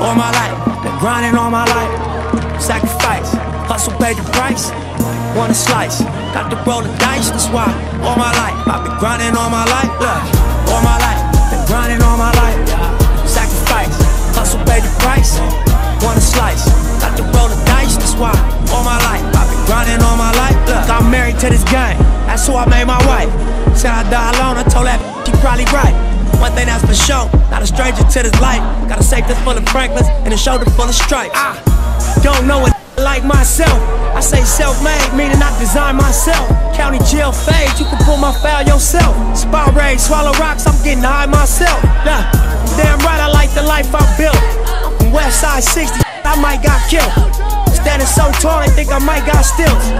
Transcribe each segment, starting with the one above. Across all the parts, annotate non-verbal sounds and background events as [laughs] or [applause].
all my life. Been grinding all my life. Sacrifice, hustle paid the price. Want a slice, got to roll the dice. That's why all my life I've been grinding all my life. Look, all my life, been grinding all my life. Sacrifice, hustle paid the price. Want a slice, got to roll the dice. That's why all my life I've been grinding all my life. Look, I'm married to this game. That's who I made my wife. Said I die alone. I told that [laughs] she probably right. One thing that's for sure, not a stranger to this life. Got a safe that's full of Franklins and a shoulder full of stripes. I don't know it like myself. I say self-made, meaning I design myself. County jail fade, you can pull my file yourself. Spot raid, swallow rocks, I'm getting high myself. Nah, damn right, I like the life I built. From West Side 60, I might got killed. Standing so tall, they think I might got stilts.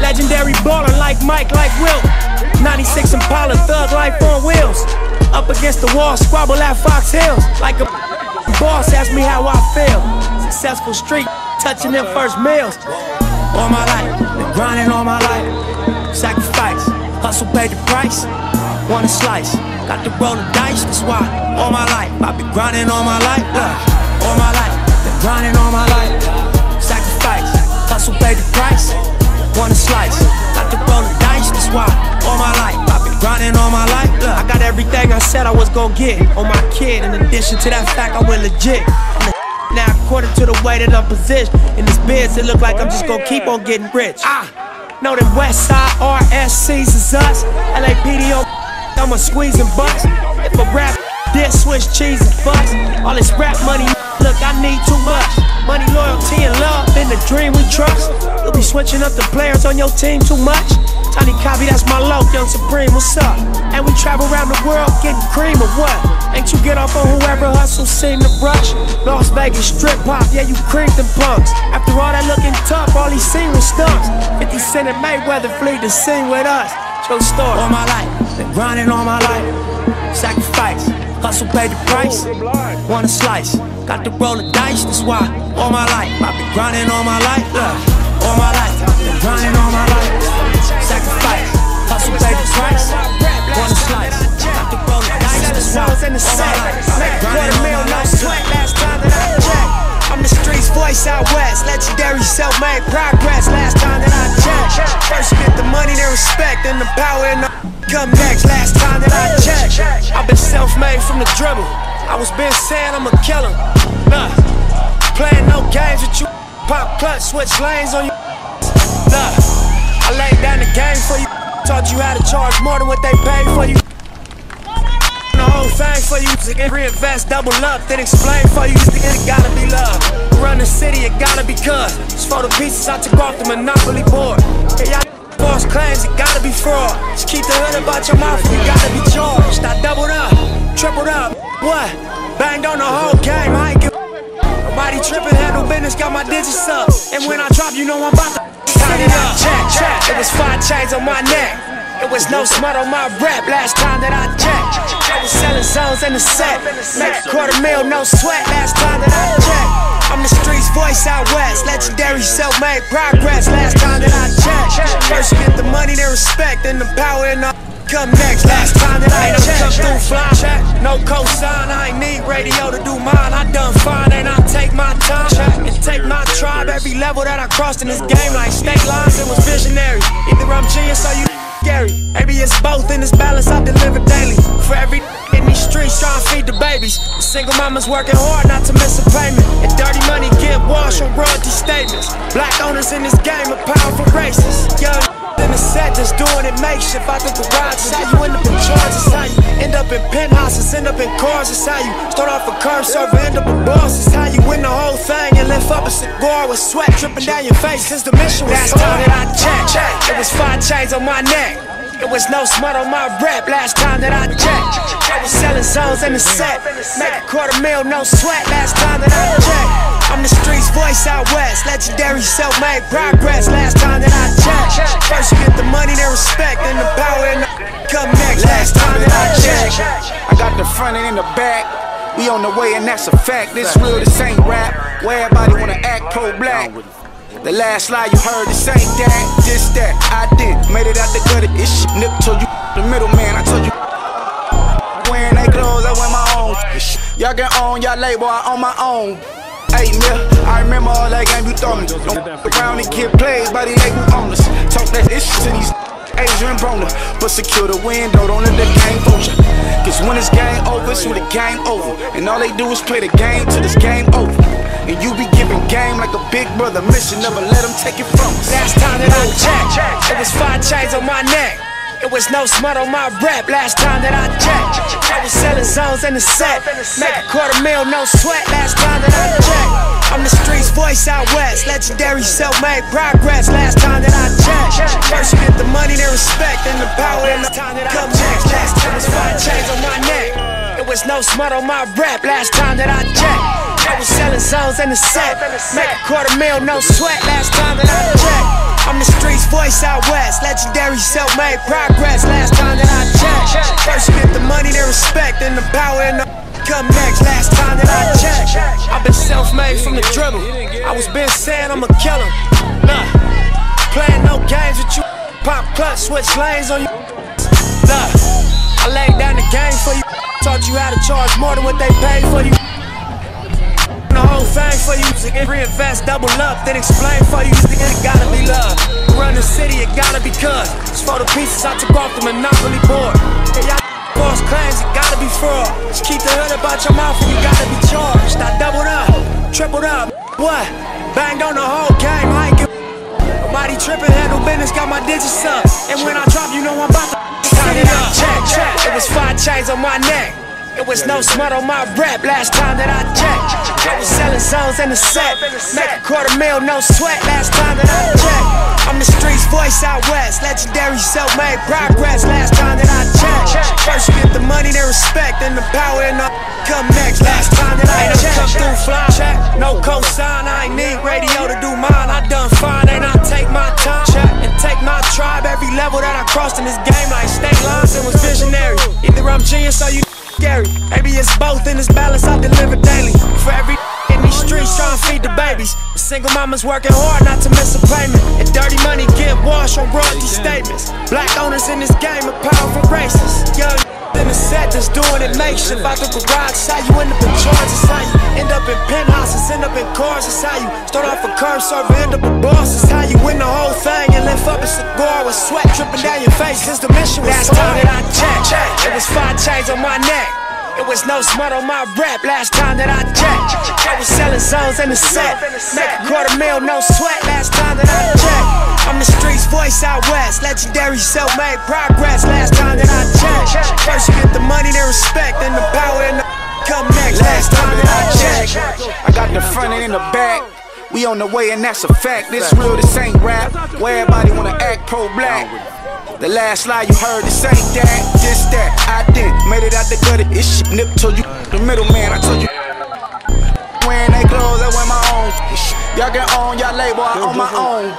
Legendary baller like Mike, like Will. 96 Impala, thug life on wheels. Up against the wall, squabble at Fox Hills. Like a boss, ask me how I feel. Successful street, touching them first meals. All my life, been grinding all my life. Sacrifice, hustle paid the price. Want a slice, got to roll the dice. That's why all my life, I've been grinding all my life. All my life, been grinding all my life. Sacrifice, hustle paid the price. Want a slice, got to roll the dice. That's why all my life, grinding all my life. Look, I got everything I said I was gonna get on my kid. In addition to that fact, I went legit. [laughs] Now, according to the way that I'm positioned in this biz, it look like I'm just gonna keep on getting rich. Ah, know that West Side RSCs is us. LAPD on [laughs] I'ma squeeze and bust. If a rap [laughs] this switch cheese and fuss. All this rap money, look, I need too much. Money, loyalty, and love in the dream we trust. You'll be switching up the players on your team too much. Tiny copy, that's my low, young supreme, what's up? And we travel around the world getting cream or what? Ain't you get off on whoever hustle seem to rush? Las Vegas strip pop, yeah, you creamed them punks. After all that looking tough, all he seen was stunts. 50 Cent and Mayweather flee to sing with us. True story. All my life, been grinding all my life. Sacrifice, hustle paid the price. Want a slice, got to roll the dice. That's why all my life, I've been grinding all my life. Look, all my life, been grinding all my life. Sacrifice, hustle paid the price. Want a slice, got to roll the dice. That's why in the set. Make quarter mil, no sweat. Last time that I checked. I'm the streets voice out west. Legendary self-made progress. Last time that I checked. First get the money, then respect, then the power and the come next. Last time that I checked. I've been self-made from the dribble. I was been saying I'm a killer. Nah, playing no games with you. Pop clutch, switch lanes on you. Nah, I laid down the game for you. Taught you how to charge more than what they pay for you. The whole thing for you to reinvest, double up, then explain for you. It gotta be love. Run the city, it gotta be cuz. Just for the pieces I took off the monopoly board. Yeah, y'all false claims, it gotta be fraud. Just keep the hood about your mouth, you gotta be charged. I doubled up, tripled up. What? Banged on the whole game, I ain't give Nobody tripping, handle business, got my digits up. And when I drop, you know I'm about to turn it up. Check, check. It was five chains on my neck. It was no smut on my rap last time that I checked. I was selling zones in the set. Make a quarter mil, no sweat last time that I checked. I'm the streets voice out west. Legendary self-made progress last time that I checked. First get the money, then respect, then the power and the come next. Last time that I checked. Come through fly. No cosign, I ain't need radio to do mine. I done fine and I take my time and take my tribe. Every level that I crossed in this game, like state lines, it was visionary. Either I'm genius or you scary. Maybe it's both in this balance I deliver daily. For every in these streets trying to feed the babies. The single mama's working hard not to miss a payment. And dirty money get washed on royalty statements. Black owners in this game are powerful racists. Young in the set just doing it makeshift out the garage. It's how you end up in charges. How you end up in penthouses, end up in cars. It's how you start off a curb server, end up a boss. It's how you win the whole thing and lift up a cigar with sweat dripping down your face. Cause the mission was Last time that I checked, it was five chains on my neck. It was no smut on my rep last time that I checked. I was selling zones in the set. Make a quarter mil, no sweat last time that I checked. I'm the streets voice out west. Legendary self-made progress last time that I checked. First you get the money, then respect, then the power and the come next. Last time that I checked. I got the front and in the back. We on the way, and that's a fact. This real, this ain't rap. Where everybody wanna act pro-black. The last lie you heard, this ain't that, this that. I did, made it out the gutter. This shit, nip told you the middleman. I told you wearing they clothes, I wear my own. Y'all get on, y'all label, I on my own. I remember all that game you throw me. Don't around and get played by the label owners. Talk that ish to these Adrian Broner. But secure the window, don't let the game fool you. Cause when it's game over, it's when the game over. And all they do is play the game till this game over. And you be giving game like a big brother mission, never let them take it from us. Last time that I checked, it was five chains on my neck. It was no smut on my rap last time that I checked. I was selling zones in the set. Make a quarter mil, no sweat last time that I checked. I'm the streets voice out west. Legendary self made progress last time that I checked. First you get the money, then respect, and the power, and the time that I come next. Last time was five chains on my neck. It was no smut on my rap last time that I checked. I was selling zones in the set. Make a quarter mil, no sweat. Last time that I checked. I'm the streets voice out west. Legendary self-made progress. Last time that I checked. First you get the money, then respect, and the power and the come next. Last time that I checked. I've been self-made from the dribble. I was been saying I'm a killer. Nah, playing no games with you. Pop clutch, switch lanes on you. Nah, I laid down the game for you. Taught you how to charge more than what they paid for you whole thing for you. To reinvest, double up, then explain for you. It gotta be love. Run the city, it gotta be cuz. It's for the pieces I took off the monopoly board. Yeah, y'all false claims, it gotta be fraud. Just keep the hood about your mouth and you gotta be charged. I doubled up, tripled up. What? Banged on the whole game, I ain't give Nobody tripping, handle business, got my digits up. And when I drop, you know I'm about to turn it up. Check, check. It was five chains on my neck. It was no smut on my rap last time that I checked. I was selling zones in the set. Make a quarter mil, no sweat last time that I checked. I'm the streets voice out west. Legendary self-made progress last time that I checked. First you get the money, then respect, and the power and the come next. Last time that I checked. Come through fly check. No cosign, I ain't need radio to do mine. I done fine, and I take my time. Check and take my tribe. Every level that I crossed in this game, like state lines, it was visionary. Either I'm genius or you scary. Maybe it's both in this balance I deliver daily. For every in these streets trying to feed the babies. Single mama's working hard not to miss a payment. And dirty money get washed on royalty statements. Black owners in this game are powerful racists. Young in the set just doing it makeshift. Out the garage, it's how you end up in charge. It's how you end up in penthouses, end up in cars. It's how you start off a curb server, end up a boss. It's how you win the whole thing and lift up a cigar with sweat dripping down your face. The mission was Last time that I checked, it was five chains on my neck. It was no smut on my rap last time that I checked. I was selling zones in the set. Make a quarter mil, no sweat last time that I checked. I'm the streets voice out west. Legendary self-made progress last time that I checked. First you get the money, then respect, and the power and the [laughs] come next. Last time that I checked. I got the front and in the back. We on the way and that's a fact. This real, this ain't rap. Where everybody wanna act pro-black. The last lie you heard, this ain't that, this that. I did, made it out the gutter. It's shit nip told you the middleman. I told you wearing they clothes, I wear my own. Y'all get on, y'all label, I on my own.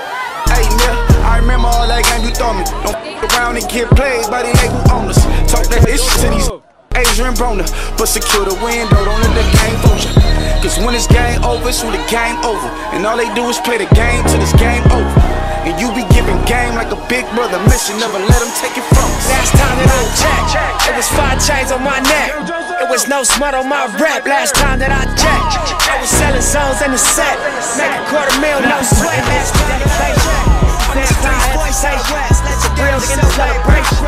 Hey, nigga, I remember all that game you throw me. Don't around and get played by the label owners. Talk that ish to these Adrian Broner, but secure the window, don't let the game fool you. Cause when this game over, it's when the game over. And all they do is play the game till it's game over. And you be giving game like a big brother mission, never let them take it from us. Last time that I checked, it was five chains on my neck. It was no smut on my rap last time that I checked. I was selling zones in the set. Make a quarter mil, no sweat. Last time that I checked. The streets voice out west. Let's real celebration.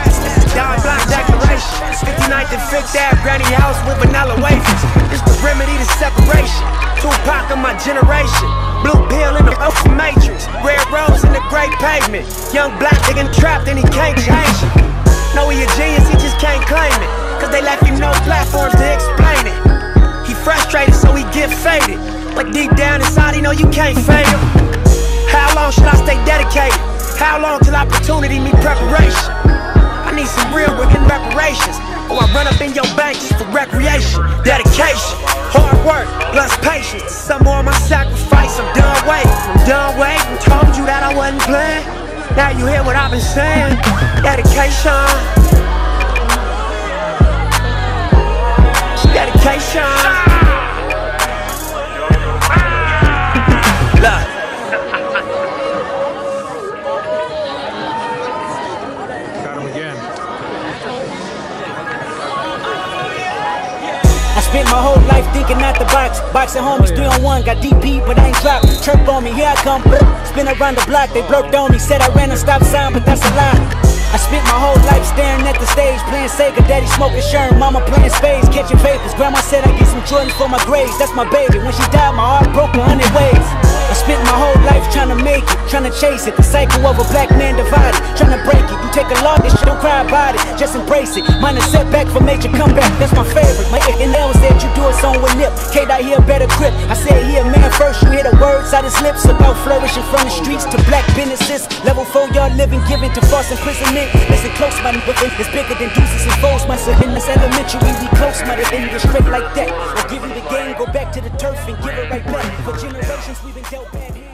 Don Block Declaration. 59th and 5th Ave, Granny House with vanilla wafers. It's the remedy to separation. Tupac of my generation. Blue pill in the open matrix. Red rose in the great pavement. Young black nigga trapped and he can't change it. Know he a genius, he just can't claim it. Cause they left him no platforms to explain it. He frustrated, so he get faded. But deep down inside, he know you can't fade him. How long should I stay dedicated? How long till opportunity meet preparation? I need some real work and reparations. Or I run up in your bank just for recreation. Dedication, hard work, plus patience. Some more of my sacrifice. I'm done waiting. I'm done waiting. Told you that I wasn't playing. Now you hear what I've been saying. Dedication. Dedication. Look. Boxing homies, three on one, got DP, but I ain't dropped. Chirp on me, here I come. Spin around the block, they blurred on me. Said I ran a stop sign, but that's a lie. I spent my whole life staring at the stage, playing Sega, daddy smoking Sherm, mama playing spades, catching vapors. Grandma said I get some Jordans for my grades, that's my baby. When she died, my heart broke a hundred ways. I spent my whole life trying to make it, trying to chase it. The cycle of a black man divided, trying to break it. You take a lot, this shit, don't cry about it, just embrace it. Mine is setback for major comeback, that's my favorite. My and L said you do it song with nip. K dot here better grip. I said he a man first, you hear the words out his lips about flourishing from the streets to black businesses. Level 4, y'all living, giving to false imprisonment. Listen close, my nigga, it's bigger than deuces and foes. My son in this elementary, we close, my nigga, straight like that. I'll give you the game, go back to the turf and give it right back. For generations, we've been dealt bad.